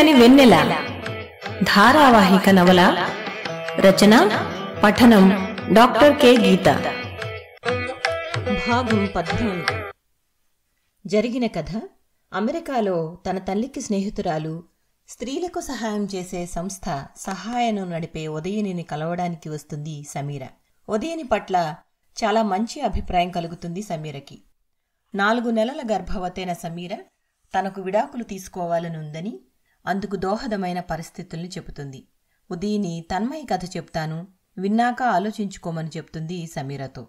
వెచ్చగని వెన్నెల. ధారావాహిక నవల రచన పఠనం డాక్టర్ కె. గీత. భాగం పద్నాలుగు. జరిగిన కథ అమెరికాలో తన తల్లికి స్నేహితురాలు స్త్రీలకు సహాయం చేసే సంస్థ సహాయను నడిపే ఉదయనిని కలవడానికి వస్తుంది సమీర. ఉదయని పట్ల చాలా మంచి అభిప్రాయం కలుగుతుంది సమీరకి. నాలుగు నెలల గర్భవతైన సమీర తనకు విడాకులు తీసుకోవాలని ఉందని అందుకు దోహదమైన పరిస్థితుల్ని చెబుతుంది. ఉదయని తన్మయి కథ చెప్తాను విన్నాక ఆలోచించుకోమని చెప్తుంది సమీరతో.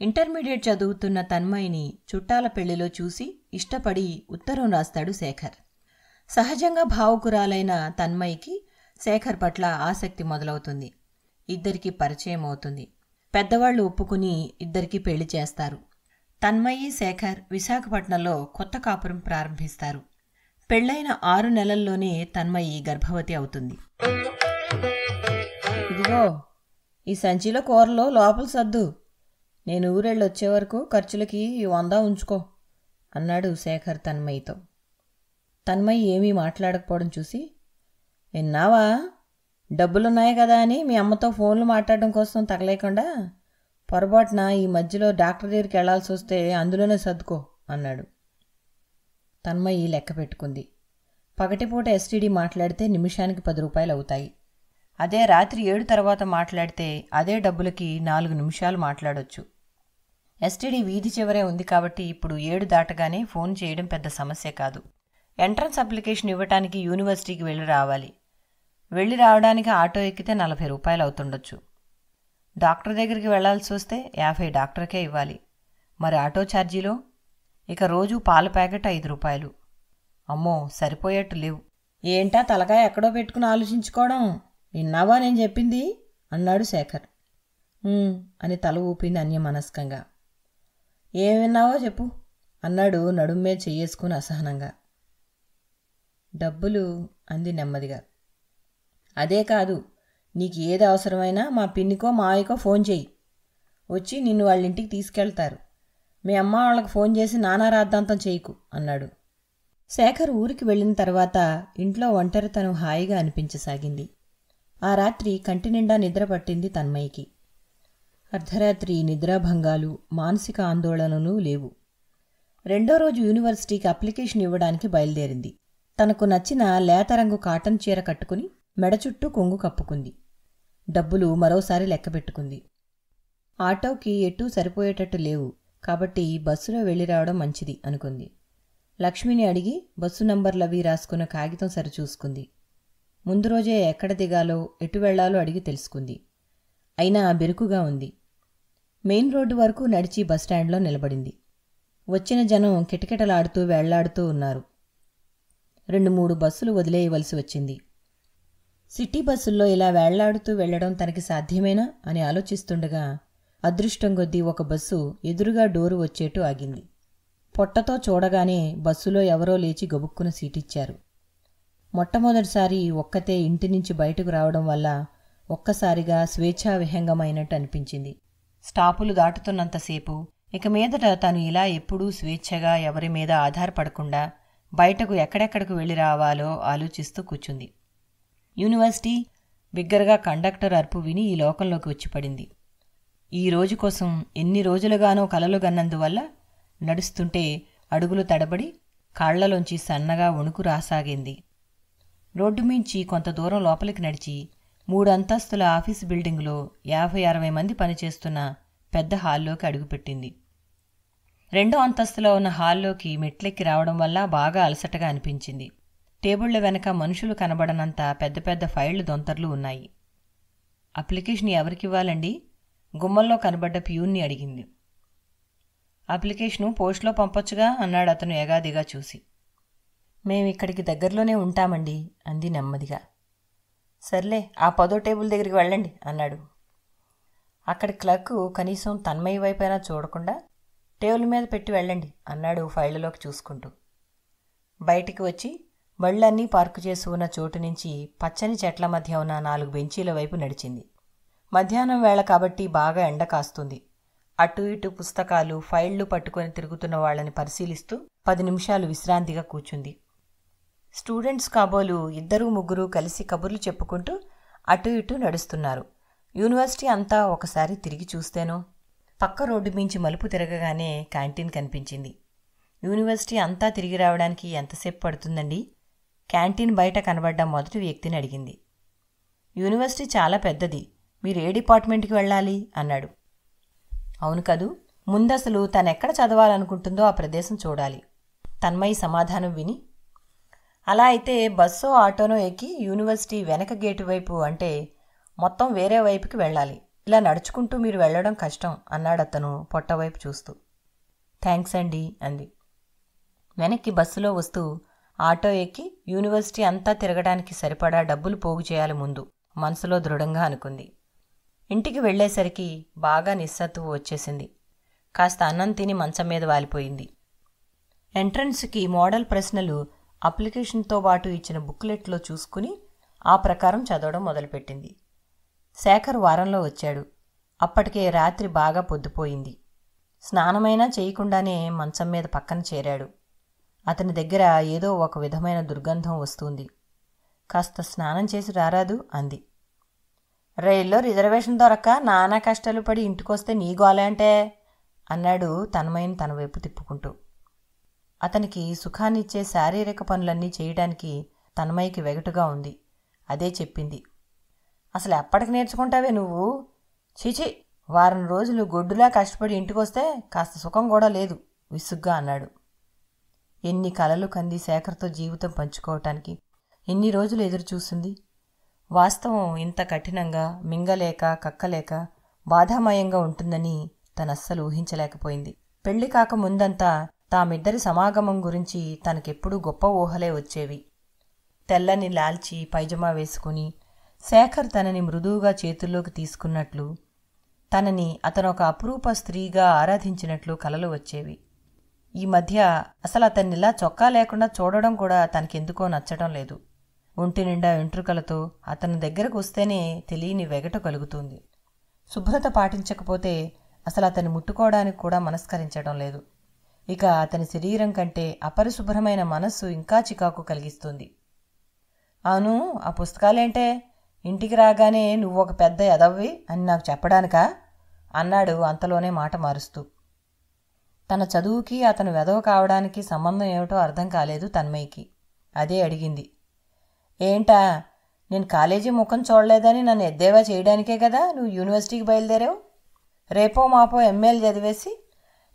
ఇంటర్మీడియట్ చదువుతున్న తన్మయిని చుట్టాల పెళ్ళిలో చూసి ఇష్టపడి ఉత్తరం రాస్తాడు శేఖర్. సహజంగా భావుకురాలైన తన్మయికి శేఖర్ పట్ల ఆసక్తి మొదలవుతుంది. ఇద్దరికి పరిచయం అవుతుంది. పెద్దవాళ్ళు ఒప్పుకుని ఇద్దరికి పెళ్ళి చేస్తారు. తన్మయి శేఖర్ విశాఖపట్నంలో కొత్త కాపురం ప్రారంభిస్తారు. పెళ్ళైన ఆరు నెలల్లోనే తన్మయి గర్భవతి అవుతుంది. ఇదిగో ఈ సంచిలో కూరలో లోపల సర్దు. నేను ఊరెళ్ళొచ్చే వరకు ఖర్చులకి ఈ వంద ఉంచుకో అన్నాడు శేఖర్ తన్మయితో. తన్మయి ఏమీ మాట్లాడకపోవడం చూసి విన్నావా? డబ్బులున్నాయి కదా అని మీ అమ్మతో ఫోన్లు మాట్లాడడం కోసం తగలేకుండా పొరపాటున ఈ మధ్యలో డాక్టర్ దగ్గరికి వెళ్ళాల్సి వస్తే అందులోనే సర్దుకో అన్నాడు. తన్మయి లెక్క పెట్టుకుంది. పగటిపూట ఎస్టీడీ మాట్లాడితే నిమిషానికి పది రూపాయలు అవుతాయి. అదే రాత్రి ఏడు తర్వాత మాట్లాడితే అదే డబ్బులకి నాలుగు నిమిషాలు మాట్లాడొచ్చు. ఎస్టీడీ వీధి చివరే ఉంది కాబట్టి ఇప్పుడు ఏడు దాటగానే ఫోన్ చేయడం పెద్ద సమస్య కాదు. ఎంట్రన్స్ అప్లికేషన్ ఇవ్వటానికి యూనివర్సిటీకి వెళ్ళి రావాలి. వెళ్ళి రావడానికి ఆటో ఎక్కితే నలభై రూపాయలు అవుతుండొచ్చు. డాక్టర్ దగ్గరికి వెళ్ళాల్సి వస్తే యాభై డాక్టర్కే ఇవ్వాలి. మరి ఆటో ఛార్జీలో? ఇక రోజు పాల ప్యాకెట్ ఐదు రూపాయలు. అమ్మో సరిపోయేట్టు లేవు. ఏంటా తలకాయ ఎక్కడో పెట్టుకుని ఆలోచించుకోవడం? విన్నావా నేను చెప్పింది? అన్నాడు శేఖర్. అని తల ఊపింది అన్యమనస్కంగా ఏం విన్నావో చెప్పు అన్నాడు నడుమ్మే చెయ్యేసుకుని అసహనంగా. డబ్బులు అంది నెమ్మదిగా. అదే కాదు నీకు ఏది అవసరమైనా మా పిన్నికో మాయకో ఫోన్ చెయ్యి. వచ్చి నిన్ను వాళ్ళ ఇంటికి తీసుకెళ్తారు. మీ అమ్మ వాళ్ళకి ఫోన్ చేసి నానా రాద్ధాంతం చేయకు అన్నాడు. శేఖర్ ఊరికి వెళ్ళిన తర్వాత ఇంట్లో ఒంటరితనం హాయిగా అనిపించసాగింది. ఆ రాత్రి కంటి నిండా నిద్ర పట్టింది తన్మయికి అర్ధరాత్రి నిద్రాభంగాలు మానసిక ఆందోళనలు లేవు. రెండో రోజు యూనివర్సిటీకి అప్లికేషన్ ఇవ్వడానికి బయలుదేరింది. తనకు నచ్చిన లేతరంగు కాటన్ చీర కట్టుకుని మెడ చుట్టూ కొంగు కప్పుకుంది. డబ్బులు మరోసారి లెక్కబెట్టుకుంది ఆటోకి ఎటూ సరిపోయేటట్టు లేవు. కాబట్టి బస్సులో వెళ్ళి రావడం మంచిది అనుకుంది. లక్ష్మిని అడిగి బస్సు నంబర్లవి రాసుకున్న కాగితం సరిచూసుకుంది ముందు రోజే ఎక్కడ దిగాలో ఎటు వెళ్ళాలో అడిగి తెలుసుకుంది. అయినా బెరుకుగా ఉంది. మెయిన్ రోడ్డు వరకు నడిచి బస్టాండ్లో నిలబడింది. వచ్చిన జనం కిటకిటలాడుతూ వెళ్ళాడుతూ ఉన్నారు. రెండు మూడు బస్సులు వదిలేయవలసి వచ్చింది. సిటీ బస్సుల్లో ఇలా వేళ్ళాడుతూ వెళ్ళడం తనకి సాధ్యమేనా అని ఆలోచిస్తుండగా అదృష్టం కొద్దీ ఒక బస్సు ఎదురుగా డోరు వచ్చేట్టు ఆగింది. పొట్టతో చూడగానే బస్సులో ఎవరో లేచి గబుక్కున సీటిచ్చారు. మొట్టమొదటిసారి ఒక్కతే ఇంటి నుంచి బయటకు రావడం వల్ల ఒక్కసారిగా స్వేచ్ఛా విహంగమైనట్టు అనిపించింది. స్టాపులు దాటుతున్నంతసేపు ఇక మీదట తను ఇలా ఎప్పుడూ స్వేచ్ఛగా ఎవరి మీద ఆధారపడకుండా బయటకు ఎక్కడెక్కడికి వెళ్ళి రావాలో ఆలోచిస్తూ కూర్చుంది. యూనివర్సిటీ బిగ్గరగా కండక్టర్ అరుపు విని ఈ లోకంలోకి వచ్చి పడింది. ఈ రోజు కోసం ఎన్ని రోజులుగానో కలలు గన్నందువల్ల నడుస్తుంటే అడుగులు తడబడి కాళ్ళలోంచి సన్నగా వణుకు రాసాగింది. రోడ్డు మించి కొంత దూరం లోపలికి నడిచి మూడు అంతస్తుల ఆఫీస్ బిల్డింగులో యాభై అరవై మంది పనిచేస్తున్న పెద్ద హాల్లోకి అడుగుపెట్టింది. రెండో అంతస్తులో ఉన్న హాల్లోకి మెట్లెక్కి రావడం వల్ల బాగా అలసటగా అనిపించింది. టేబుళ్ళ వెనక మనుషులు కనబడనంత పెద్ద పెద్ద ఫైళ్ళు దొంతర్లు ఉన్నాయి. అప్లికేషన్ ఎవరికివ్వాలండి గుమ్మల్లో కనబడ్డ ప్యూన్ని అడిగింది. అప్లికేషను పోస్ట్లో పంపొచ్చుగా అన్నాడు అతను ఏగాదిగా చూసి. మేము ఇక్కడికి దగ్గరలోనే ఉంటామండి అంది నెమ్మదిగా. సర్లే ఆ పదో టేబుల్ దగ్గరికి వెళ్ళండి అన్నాడు. అక్కడి క్లర్క్ కనీసం తన్మయి వైపైనా చూడకుండా టేబుల్ మీద పెట్టి వెళ్ళండి అన్నాడు ఫైళ్ళలోకి చూసుకుంటూ. బయటికి వచ్చి బళ్ళన్నీ పార్కు చేసి ఉన్న చోటు నుంచి పచ్చని చెట్ల మధ్య ఉన్న నాలుగు బెంచీల వైపు నడిచింది. మధ్యాహ్నం వేళ కాబట్టి బాగా ఎండ కాస్తుంది. అటు ఇటు పుస్తకాలు ఫైళ్ళు పట్టుకొని తిరుగుతున్న వాళ్ళని పరిశీలిస్తూ పది నిమిషాలు విశ్రాంతిగా కూర్చుంది. స్టూడెంట్స్ కాబోలు ఇద్దరు ముగ్గురు కలిసి కబుర్లు చెప్పుకుంటూ అటు ఇటు నడుస్తున్నారు. యూనివర్సిటీ అంతా ఒకసారి తిరిగి చూస్తేనో? పక్క రోడ్డు మించి మలుపు తిరగగానే క్యాంటీన్ కనిపించింది. యూనివర్సిటీ అంతా తిరిగి రావడానికి ఎంతసేపు పడుతుందండి? క్యాంటీన్ బయట కనబడ్డ మొదటి వ్యక్తిని అడిగింది. యూనివర్సిటీ చాలా పెద్దది. మీరు ఏ డిపార్ట్మెంట్కి వెళ్ళాలి? అన్నాడు. అవును కదూ ముందసలు తనెక్కడ చదవాలనుకుంటుందో ఆ ప్రదేశం చూడాలి. తన్మయి సమాధానం విని అలా అయితే బస్సో ఆటోనో ఎక్కి యూనివర్సిటీ వెనక గేటు వైపు అంటే మొత్తం వేరే వైపుకి వెళ్ళాలి. ఇలా నడుచుకుంటూ మీరు వెళ్ళడం కష్టం అన్నాడు అతను పొట్టవైపు చూస్తూ. థ్యాంక్స్ అండి అంది. వెనక్కి బస్సులో వస్తూ ఆటో ఎక్కి యూనివర్సిటీ అంతా తిరగడానికి సరిపడా డబ్బులు పోగు చేయాలి ముందు మనసులో దృఢంగా అనుకుంది. ఇంటికి వెళ్ళేసరికి బాగా నిస్సత్తువు వచ్చేసింది. కాస్త అన్నం తిని మంచం మీద వాలిపోయింది. ఎంట్రన్స్కి మోడల్ ప్రశ్నలు అప్లికేషన్తో పాటు ఇచ్చిన బుక్లెట్లో చూసుకుని ఆ ప్రకారం చదవడం మొదలుపెట్టింది. శేఖర్ వారంలో వచ్చాడు. అప్పటికే రాత్రి బాగా పొద్దుపోయింది. స్నానమైనా చేయకుండానే మంచం మీద పక్కన చేరాడు. అతని దగ్గర ఏదో ఒక విధమైన దుర్గంధం వస్తుంది. కాస్త స్నానం చేసి రారాదు అంది. రైల్లో రిజర్వేషన్ దొరక్క నానా కష్టాలు పడి ఇంటికొస్తే నీ గోలంటే అన్నాడు తన్మయం తన వైపు తిప్పుకుంటూ. అతనికి సుఖాన్నిచ్చే శారీరక పనులన్నీ చేయడానికి తన్మయ్యకి వెగటుగా ఉంది. అదే చెప్పింది. అసలు ఎప్పటికి నేర్చుకుంటావే నువ్వు? చీచి వారం రోజులు గొడ్డులా కష్టపడి ఇంటికొస్తే కాస్త సుఖం కూడా లేదు విసుగ్గా అన్నాడు. ఎన్ని కలలు కంది శేఖర్తో జీవితం పంచుకోవటానికి ఎన్ని రోజులు ఎదురు చూసింది వాస్తవం ఇంత కఠినంగా మింగలేక కక్కలేక బాధామయంగా ఉంటుందని తనస్సలు ఊహించలేకపోయింది. పెళ్ళి కాక ముందంతా తామిద్దరి సమాగమం గురించి తనకెప్పుడూ గొప్ప ఊహలే వచ్చేవి. తెల్లని లాల్చి పైజమా వేసుకుని శేఖర్ తనని మృదువుగా చేతుల్లోకి తీసుకున్నట్లు తనని అతను ఒక అపురూప స్త్రీగా ఆరాధించినట్లు కలలు వచ్చేవి. ఈ మధ్య అసలు అతన్నిలా చొక్కా లేకుండా చూడడం కూడా తనకెందుకో నచ్చడం లేదు. ఒంటి నిండా వెంట్రుకలతో అతని దగ్గరకు వస్తేనే తెలియని వెగట కలుగుతుంది. శుభ్రత పాటించకపోతే అసలు అతన్ని ముట్టుకోవడానికి కూడా మనస్కరించడం లేదు. ఇక అతని శరీరం కంటే అపరిశుభ్రమైన మనస్సు ఇంకా చికాకు కలిగిస్తుంది. అవును ఆ పుస్తకాలేంటే? ఇంటికి రాగానే నువ్వు ఒక పెద్ద ఎదవ్వి అని నాకు చెప్పడానికా? అన్నాడు అంతలోనే మాట మారుస్తూ. తన చదువుకి అతను వెదవ కావడానికి సంబంధం ఏమిటో అర్థం కాలేదు తన్మయ్యకి. అదే అడిగింది. ఏంటా? నేను కాలేజీ ముఖం చూడలేదని నన్ను ఎద్దేవా చేయడానికే కదా నువ్వు యూనివర్సిటీకి బయలుదేరావు? రేపో మాపో ఎంఏలు చదివేసి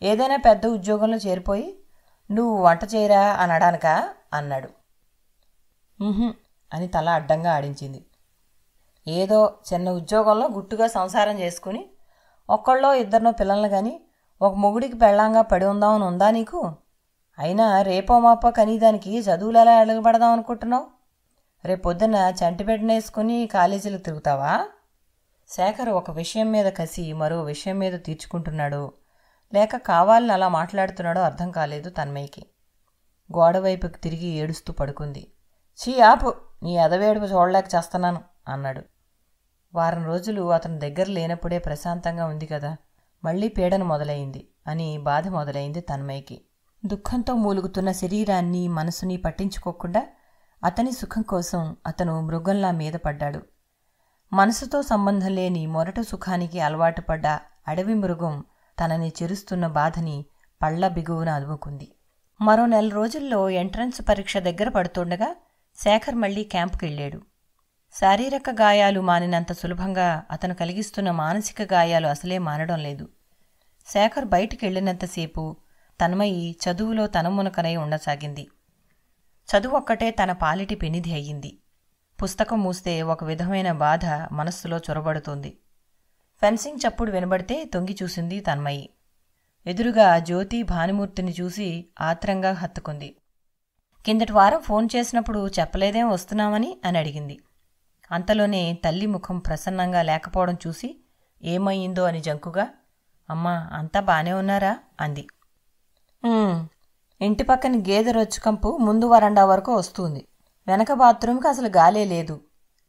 ఏదైనా పెద్ద ఉద్యోగంలో చేరిపోయి నువ్వు వంట చేయరా అనడానికా? అన్నాడు. అని తల అడ్డంగా ఆడించింది. ఏదో చిన్న ఉద్యోగంలో గుట్టుగా సంసారం చేసుకుని ఒక్కళ్ళో ఇద్దరినో పిల్లల్ని కానీ ఒక మొగుడికి పెళ్ళంగా పడి ఉందామని ఉందా నీకు? అయినా రేపో మాపో కనీదానికి చదువులు ఎలా అడగబడదాం అనుకుంటున్నావు? రేపొద్దున చంటి కాలేజీలకు తిరుగుతావా? శేఖర్ ఒక విషయం మీద కసి మరో విషయం మీద తీర్చుకుంటున్నాడో. లేక కావాలని అలా మాట్లాడుతున్నాడో అర్థం కాలేదు తన్మయ్యకి. గోడవైపుకి తిరిగి ఏడుస్తూ పడుకుంది. చీ ఆపు నీ ఎదవేడుపు చూడలేక చేస్తున్నాను అన్నాడు. వారం రోజులు అతని దగ్గర లేనప్పుడే ప్రశాంతంగా ఉంది కదా మళ్ళీ పీడన మొదలైంది అని బాధ మొదలైంది తన్మయ్యకి. దుఃఖంతో మూలుగుతున్న శరీరాన్ని మనసుని పట్టించుకోకుండా అతని సుఖం కోసం అతను మృగంలా మీద పడ్డాడు. మనసుతో సంబంధం లేని మొరటు సుఖానికి అలవాటు పడ్డ అడవి మృగం తనని చెరుస్తున్న బాధని పళ్ళ బిగువున అదుముకుంది. మరో నెల రోజుల్లో ఎంట్రన్స్ పరీక్ష దగ్గర పడుతుండగా శేఖర్ మళ్ళీ క్యాంప్కి వెళ్ళాడు శారీరక గాయాలు మానినంత సులభంగా అతను కలిగిస్తున్న మానసిక గాయాలు అసలే మానడం లేదు. శేఖర్ బయటికి వెళ్ళినంతసేపు తన్మయి చదువులో తనమునకనై ఉండసాగింది. చదువు ఒక్కటే తన పాలిటి పెనిధి అయ్యింది. పుస్తకం మూస్తే ఒక విధమైన బాధ మనస్సులో చొరబడుతుంది. ఫెన్సింగ్ చప్పుడు వినబడితే తొంగి చూసింది తన్మయి. ఎదురుగా జ్యోతి భానుమూర్తిని చూసి ఆత్రంగా హత్తుకుంది. కిందటి వారం ఫోన్ చేసినప్పుడు చెప్పలేదేం వస్తున్నామని అని అడిగింది. అంతలోనే తల్లి ముఖం ప్రసన్నంగా లేకపోవడం చూసి ఏమయ్యిందో అని జంకుగా అమ్మా అంతా బానే ఉన్నారా? అంది. ఇంటి పక్కన గేదె రొచ్చుకంపు ముందు వరండా వరకు వస్తుంది. వెనక బాత్రూంకి అసలు గాలే లేదు.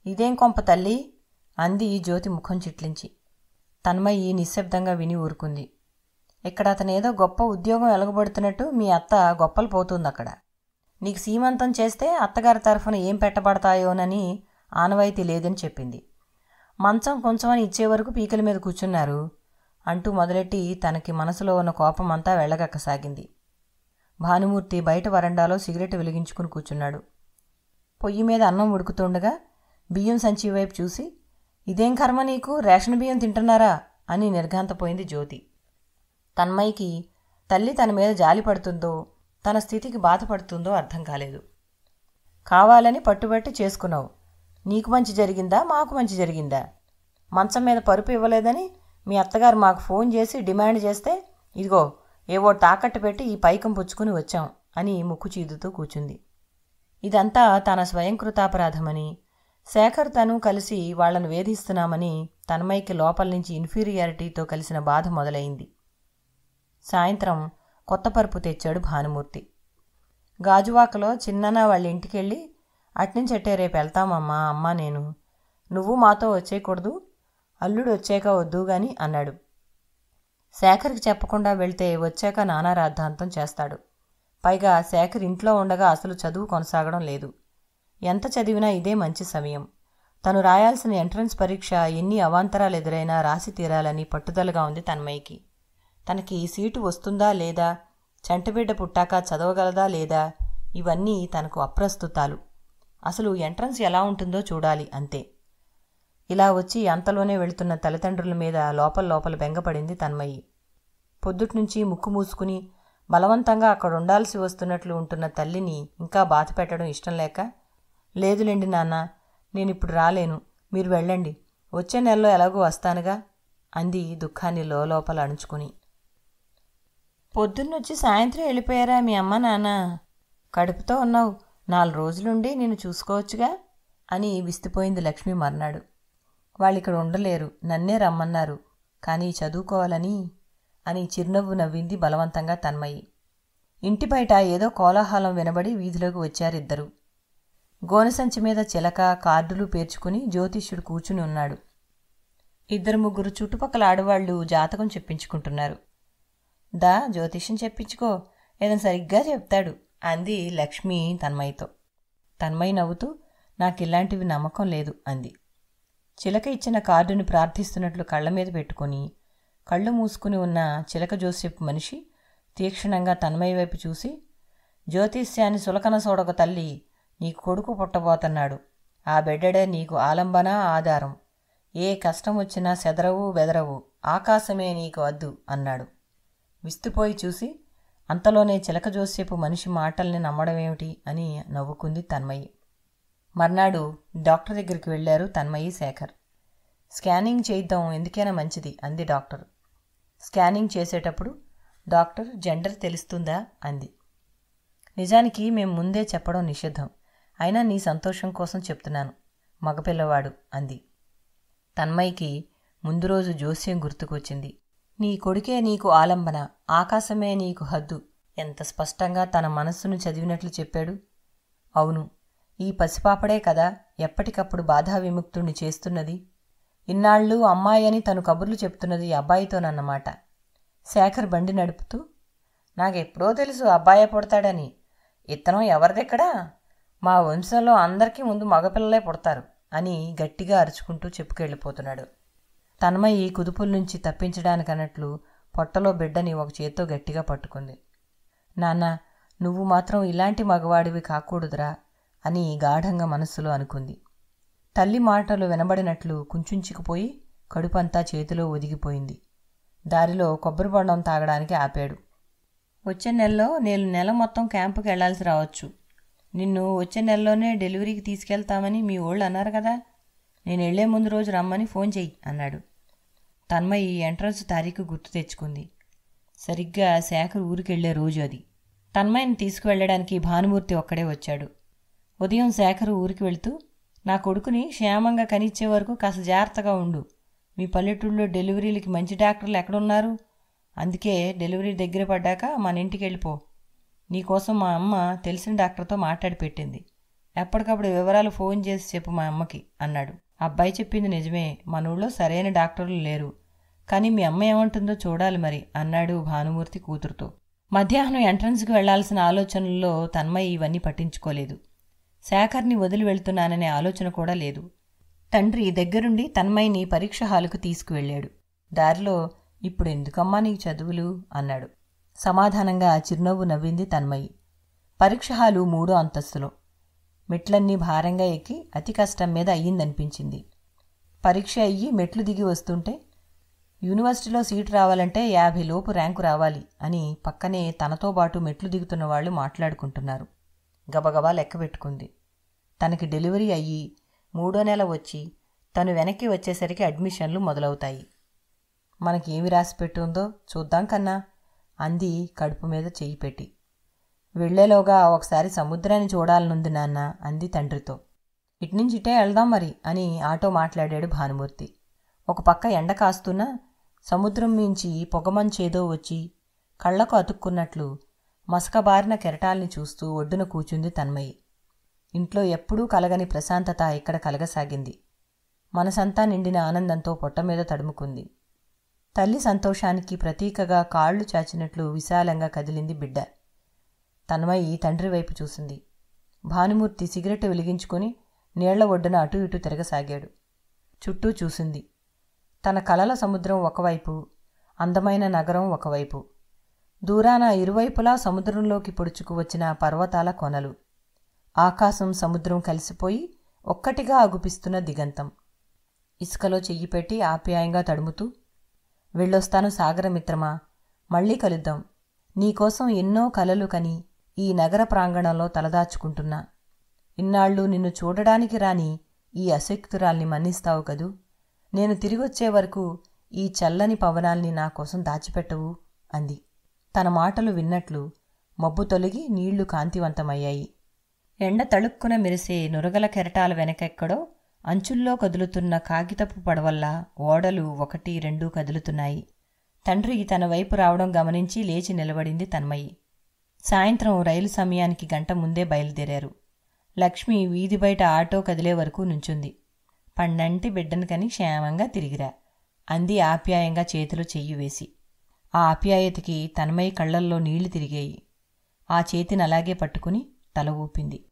ఇదేం కొంప తల్లి? అంది జ్యోతి ముఖం చిట్లించి. తన్మయ్యి నిశ్శబ్దంగా విని ఊరుకుంది. ఇక్కడ అతనేదో గొప్ప ఉద్యోగం ఎలగబడుతున్నట్టు మీ అత్త గొప్పలు పోతుంది అక్కడ నీకు సీమంతం చేస్తే అత్తగారి తరఫున ఏం పెట్టబడతాయోనని ఆనవాయితీ లేదని చెప్పింది. మంచం కొంచెం అని ఇచ్చే వరకు పీకల మీద కూర్చున్నారు అంటూ మొదలెట్టి తనకి మనసులో ఉన్న కోపం అంతా వెళ్ళగక్కసాగింది. భానుమూర్తి బయట వరండాలో సిగరెట్ వెలిగించుకుని కూర్చున్నాడు. పొయ్యి మీద అన్నం ఉడుకుతుండగా బియ్యం సంచి వైపు చూసి ఇదేం కర్మ నీకు? రేషన్ బియ్యం తింటున్నారా? అని నిర్ఘాంతపోయింది జ్యోతి. తన్మయ్యకి తల్లి తన మీద జాలి పడుతుందో తన స్థితికి బాధపడుతుందో అర్థం కాలేదు. కావాలని పట్టుబట్టి చేసుకున్నావు. నీకు మంచి జరిగిందా? మాకు మంచి జరిగిందా? మంచం మీద పరుపు ఇవ్వలేదని మీ అత్తగారు మాకు ఫోన్ చేసి డిమాండ్ చేస్తే ఇదిగో ఏవో తాకట్టు పెట్టి ఈ పైకం పుచ్చుకుని వచ్చాం అని ముక్కు చీదుతూ కూచుంది. ఇదంతా తన స్వయంకృతాపరాధమని శేఖర్ తను కలిసి వాళ్ళను వేధిస్తున్నామని తన్మయ్యకి లోపల నుంచి ఇన్ఫీరియారిటీతో కలిసిన బాధ మొదలైంది. సాయంత్రం కొత్త పరుపు తెచ్చాడు భానుమూర్తి. గాజువాకలో చిన్నన వాళ్ళ ఇంటికెళ్ళి అట్నుంచి అట్టే రేపు వెళ్తామమ్మా అమ్మ నేను. నువ్వు మాతో వచ్చేయకూడదు. అల్లుడు వచ్చాక వద్దు గాని అన్నాడు. శేఖర్కి చెప్పకుండా వెళ్తే వచ్చాక నానా రాద్ధాంతం చేస్తాడు. పైగా శేఖర్ ఇంట్లో ఉండగా అసలు చదువు కొనసాగడం లేదు. ఎంత చదివినా ఇదే మంచి సమయం. తను రాయాల్సిన ఎంట్రన్స్ పరీక్ష ఎన్ని అవాంతరాలు ఎదురైనా రాసి తీరాలని పట్టుదలగా ఉంది తన్మయ్యకి. తనకి సీటు వస్తుందా లేదా చెంటబిడ్డ పుట్టాక చదవగలదా లేదా ఇవన్నీ తనకు అప్రస్తుతాలు. అసలు ఎంట్రన్స్ ఎలా ఉంటుందో చూడాలి అంతే. ఇలా వచ్చి అంతలోనే వెళుతున్న తల్లిదండ్రుల మీద లోపల లోపల బెంగపడింది తన్మయ్యి పొద్దుట్నుంచి ముక్కు మూసుకుని బలవంతంగా అక్కడ ఉండాల్సి వస్తున్నట్లు ఉంటున్న తల్లిని ఇంకా బాధ పెట్టడం ఇష్టం లేక లేదులేండి నాన్న నేనిప్పుడు రాలేను మీరు వెళ్ళండి వచ్చే నెలలో ఎలాగో వస్తానుగా అంది దుఃఖాన్ని లోపల అణుచుకుని. పొద్దున్నొచ్చి సాయంత్రం వెళ్ళిపోయారా మీ అమ్మ నాన్న? కడుపుతో ఉన్నావు నాలుగు రోజులుండి నేను చూసుకోవచ్చుగా అని విస్తుపోయింది లక్ష్మి మర్నాడు. వాళ్ళిక్కడ ఉండలేరు. నన్నే రమ్మన్నారు. కానీ చదువుకోవాలని అని చిరునవ్వు నవ్వింది బలవంతంగా తన్మయి. ఇంటి బయట ఏదో కోలాహలం వినబడి వీధిలోకి వచ్చారిద్దరు. గోనెసంచి మీద చిలక కార్డులు పేర్చుకుని జ్యోతిష్యుడు కూర్చుని ఉన్నాడు. ఇద్దరు ముగ్గురు చుట్టుపక్కల ఆడవాళ్ళు జాతకం చెప్పించుకుంటున్నారు. దా జ్యోతిష్యం చెప్పించుకో. ఏదైనా సరిగ్గా చెప్తాడు అంది లక్ష్మి తన్మయ్యతో తన్మయ్య నవ్వుతూ నాకు ఇలాంటివి నమ్మకం లేదు అంది. చిలక ఇచ్చిన కార్డుని ప్రార్థిస్తున్నట్లు కళ్ళ మీద పెట్టుకొని కళ్ళు మూసుకుని ఉన్న చిలక జోసెఫ్ మనిషి తీక్షణంగా తన్మయ్య వైపు చూసి జ్యోతిష్యాన్ని సులకన సోడక తల్లి నీ కొడుకు పుట్టబోతున్నాడు. ఆ బిడ్డడే నీకు ఆలంబన ఆధారం. ఏ కష్టం వచ్చినా సెదరవు బెదరవు. ఆకాశమే నీకు వద్దు అన్నాడు. విస్తుపోయి చూసి అంతలోనే చిలక జోసేపు మనిషి మాటల్ని నమ్మడమేమిటి అని నవ్వుకుంది తన్మయ్యి మర్నాడు డాక్టర్ దగ్గరికి వెళ్ళారు తన్మయ్యి శేఖర్. స్కానింగ్ చేయిద్దాం ఎందుకైనా మంచిది అంది డాక్టర్. స్కానింగ్ చేసేటప్పుడు డాక్టర్ జెండర్ తెలుస్తుందా అంది. నిజానికి మేము ముందే చెప్పడం నిషిద్ధం అయినా నీ సంతోషం కోసం చెప్తున్నాను మగపిల్లవాడు అంది. తన్మయ్యకి ముందు రోజు జోస్యం గుర్తుకొచ్చింది. నీ కొడుకే నీకు ఆలంబన ఆకాశమే నీకు హద్దు ఎంత స్పష్టంగా తన మనస్సును చదివినట్లు చెప్పాడు? అవును ఈ పసిపాపడే కదా ఎప్పటికప్పుడు బాధా విముక్తుణ్ణి చేస్తున్నది? ఇన్నాళ్ళు అమ్మాయి అని తను కబుర్లు చెప్తున్నది అబ్బాయితోనన్నమాట. శేఖర్ బండి నడుపుతూ నాకెప్పుడో తెలుసు అబ్బాయే పుడతాడని. ఇత్తనం ఎవరిదెక్కడా? మా వంశంలో అందరికీ ముందు మగపిల్లలే పుడతారు అని గట్టిగా అరుచుకుంటూ చెప్పుకెళ్ళిపోతున్నాడు. తన్మయి కుదుపుల నుంచి తప్పించడానికన్నట్లు పొట్టలో బిడ్డని ఒక చేత్తో గట్టిగా పట్టుకుంది. నాన్న నువ్వు మాత్రం ఇలాంటి మగవాడివి కాకూడదురా. అని గాఢంగా మనస్సులో అనుకుంది. తల్లి మాటలు వినబడినట్లు కుంచుంచుకుపోయి కడుపంతా చేతిలో ఒదిగిపోయింది. దారిలో కొబ్బరి బొండం తాగడానికి ఆపాడు. వచ్చే నెలలో నేను నెల మొత్తం క్యాంపుకి వెళ్ళాల్సి రావచ్చు. నిన్ను వచ్చే నెలలోనే డెలివరీకి తీసుకెళ్తామని మీ ఓళ్ళు అన్నారు కదా. నేను వెళ్ళే ముందు రోజు రమ్మని ఫోన్ చెయ్యి అన్నాడు. తన్మయి ఎంట్రన్స్ తారీఖు గుర్తు తెచ్చుకుంది. సరిగ్గా శేఖర్ ఊరికెళ్ళే రోజు అది. తన్మయిని తీసుకువెళ్ళడానికి భానుమూర్తి ఒక్కడే వచ్చాడు. ఉదయం శేఖరు ఊరికి వెళుతూ నా కొడుకుని క్షేమంగా కనిచ్చే వరకు కాస్త జాగ్రత్తగా ఉండు. మీ పల్లెటూళ్ళలో డెలివరీలకి మంచి డాక్టర్లు ఎక్కడున్నారు? అందుకే డెలివరీ దగ్గర పడ్డాక మన ఇంటికి వెళ్ళిపో. నీకోసం మా అమ్మ తెలిసిన డాక్టర్తో మాట్లాడి పెట్టింది. ఎప్పటికప్పుడు వివరాలు ఫోన్ చేసి చెప్పు మా అమ్మకి అన్నాడు. అబ్బాయి చెప్పింది నిజమే మన ఊళ్ళో సరైన డాక్టర్లు లేరు. కానీ మీ అమ్మ ఏమంటుందో చూడాలి మరి అన్నాడు భానుమూర్తి కూతురుతో. మధ్యాహ్నం ఎంట్రన్స్కి వెళ్ళాల్సిన ఆలోచనల్లో తన్మయ్య ఇవన్నీ పట్టించుకోలేదు. శేఖర్ని వదిలి వెళ్తున్నాననే ఆలోచన కూడా లేదు. తండ్రి దగ్గరుండి తన్మయ్యని పరీక్ష హాలుకు తీసుకువెళ్ళాడు. దారిలో ఇప్పుడు ఎందుకమ్మా నీకు చదువులు అన్నాడు. సమాధానంగా చిరునవ్వు నవ్వింది తన్మయి. పరీక్ష హాలు మూడో అంతస్తులో. మెట్లన్నీ భారంగా ఎక్కి అతి కష్టం మీద అయ్యిందనిపించింది. పరీక్ష అయ్యి మెట్లు దిగి వస్తుంటే యూనివర్సిటీలో సీటు రావాలంటే యాభై లోపు ర్యాంకు రావాలి అని పక్కనే తనతో పాటు మెట్లు దిగుతున్న వాళ్ళు మాట్లాడుకుంటున్నారు. గబగబా లెక్క పెట్టుకుంది. తనకి డెలివరీ అయ్యి మూడో నెల వచ్చి తను వెనక్కి వచ్చేసరికి అడ్మిషన్లు మొదలవుతాయి. మనకి ఏమి రాసి పెట్టుందో చూద్దాం కన్నా అంది కడుపు మీద చెయ్యి పెట్టి. వెళ్ళేలోగా ఒకసారి సముద్రాన్ని చూడాలనుంది నాన్న అంది తండ్రితో. ఇట్నుంచి ఇటే వెళ్దాం మరి అని ఆటో మాట్లాడాడు భానుమూర్తి. ఒక పక్క ఎండ కాస్తున్నా సముద్రం మించి పొగమంచేదో వచ్చి కళ్ళకు అతుక్కున్నట్లు మసకబారిన కెరటాల్ని చూస్తూ ఒడ్డున కూచుంది తన్మయి. ఇంట్లో ఎప్పుడూ కలగని ప్రశాంతత ఇక్కడ కలగసాగింది. మనసంతా నిండిన ఆనందంతో పొట్టమీద తడుముకుంది. తల్లి సంతోషానికి ప్రతీకగా కాళ్ళు చాచినట్లు విశాలంగా కదిలింది బిడ్డ. తన్మయి తండ్రి వైపు చూసింది. భానుమూర్తి సిగరెట్ వెలిగించుకొని నీళ్ళ ఒడ్డున అటు ఇటు తిరగసాగాడు. చుట్టూ చూసింది. తన కలల సముద్రం ఒకవైపు అందమైన నగరం ఒకవైపు. దూరాన ఇరువైపులా సముద్రంలోకి పొడుచుకు వచ్చిన పర్వతాల కొనలు. ఆకాశం సముద్రం కలిసిపోయి ఒక్కటిగా అగుపిస్తున్న దిగంతం. ఇసుకలో చెయ్యి పెట్టి ఆప్యాయంగా తడుముతూ వెళ్ళొస్తాను సాగరమిత్రమా మళ్ళీ కలుద్దాం. నీకోసం ఎన్నో కలలు కని ఈ నగర ప్రాంగణంలో తలదాచుకుంటున్నా. ఇన్నాళ్ళు నిన్ను చూడడానికి రాని ఈ అశక్తురాల్ని మన్నిస్తావు కదూ? నేను తిరిగొచ్చే వరకు ఈ చల్లని పవనాల్ని నా కోసం దాచిపెట్టవు అంది. తన మాటలు విన్నట్లు మబ్బు తొలగి నీళ్ళు కాంతివంతమయ్యాయి. ఎండ తళుక్కున మెరిసే నురగల కెరటాల వెనకెక్కడో అంచుల్లో కదులుతున్న కాగితపు పడవల్ల ఓడలు ఒకటి రెండు కదులుతున్నాయి. తండ్రి తన వైపు రావడం గమనించి లేచి నిలబడింది తన్మయి. సాయంత్రం రైలు సమయానికి గంట ముందే బయలుదేరారు. లక్ష్మి వీధి బయట ఆటో కదిలే వరకు నుంచుంది. పండంటి బిడ్డను కని క్షేమంగా తిరిగిరా. అంది ఆప్యాయంగా చేతిలో చెయ్యి వేసి. ఆ ఆప్యాయతకి తన్మయ్య కళ్ళల్లో నీళ్ళు తిరిగాయి. ఆ చేతిని అలాగే పట్టుకుని తల ఊపింది.